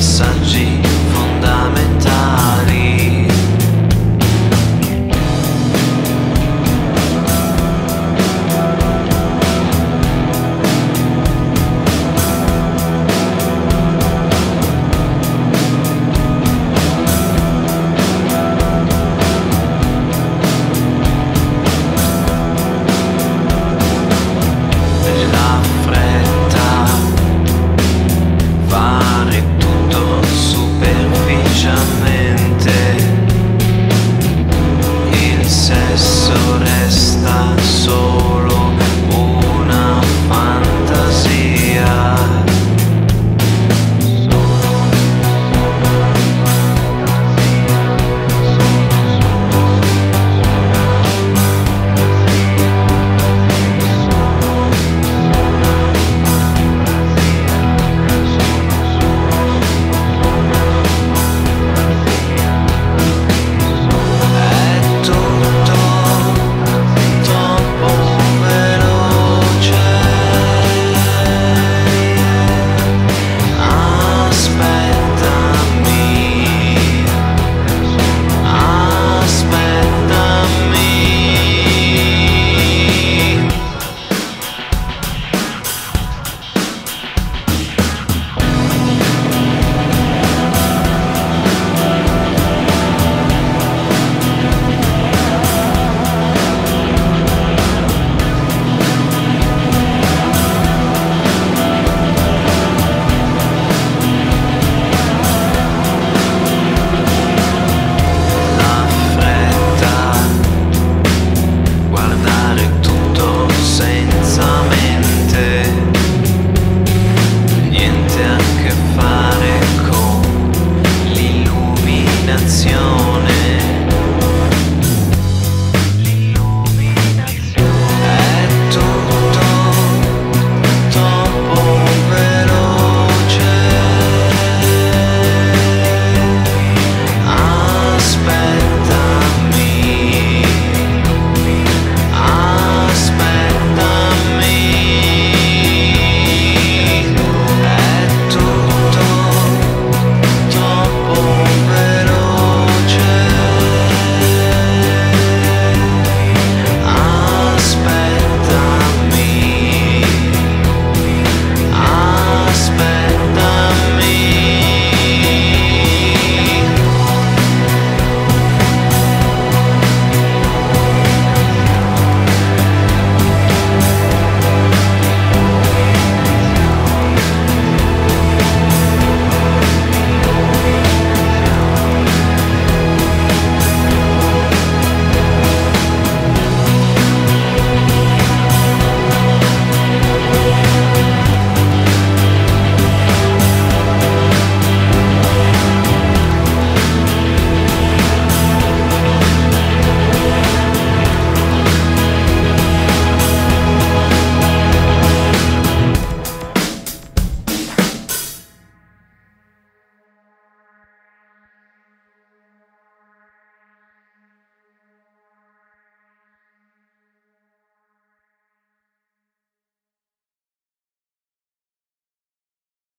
sun.